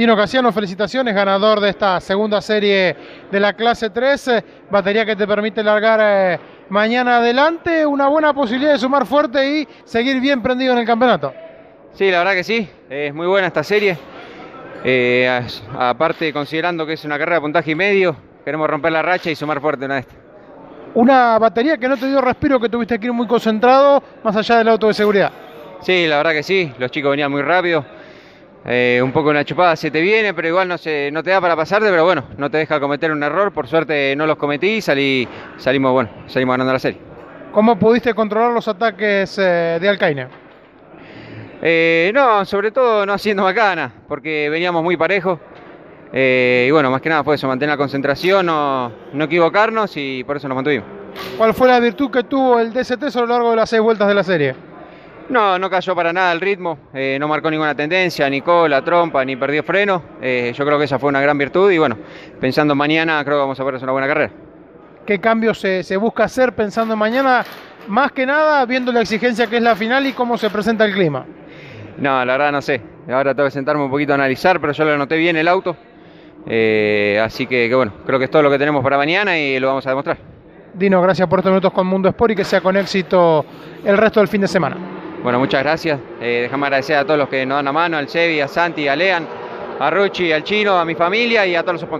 Dino Casiano, felicitaciones, ganador de esta segunda serie de la clase 3, eh, batería que te permite largar eh, mañana adelante, una buena posibilidad de sumar fuerte y seguir bien prendido en el campeonato. Sí, la verdad que sí, es muy buena esta serie. Eh, aparte, considerando que es una carrera de puntaje y medio, queremos romper la racha y sumar fuerte una vez. Una batería que no te dio respiro, que tuviste que ir muy concentrado, más allá del auto de seguridad. Sí, la verdad que sí, los chicos venían muy rápido. Eh, un poco una chupada se te viene, pero igual no, se, no te da para pasarte, pero bueno, no te deja cometer un error. Por suerte no los cometí y salí, salimos, bueno, salimos ganando la serie. ¿Cómo pudiste controlar los ataques eh, de Alcaine? Eh, no, sobre todo no haciendo macana, porque veníamos muy parejos. Eh, y bueno, más que nada fue eso, mantener la concentración, no, no equivocarnos y por eso nos mantuvimos. ¿Cuál fue la virtud que tuvo el DST a lo largo de las seis vueltas de la serie? No, no cayó para nada el ritmo, eh, no marcó ninguna tendencia, ni cola, trompa, ni perdió freno. Eh, yo creo que esa fue una gran virtud y bueno, pensando en mañana creo que vamos a ver una buena carrera. ¿Qué cambios se, se busca hacer pensando en mañana? Más que nada viendo la exigencia que es la final y cómo se presenta el clima. No, la verdad no sé. Ahora tengo que sentarme un poquito a analizar, pero yo lo noté bien el auto. Eh, así que, que, bueno, creo que es todo lo que tenemos para mañana y lo vamos a demostrar. Dino, gracias por estos minutos con Mundo Sport y que sea con éxito el resto del fin de semana. Bueno, muchas gracias. Eh, déjame agradecer a todos los que nos dan la mano, al Chevy, a Santi, a Lean, a Ruchi, al Chino, a mi familia y a todos los sponsors.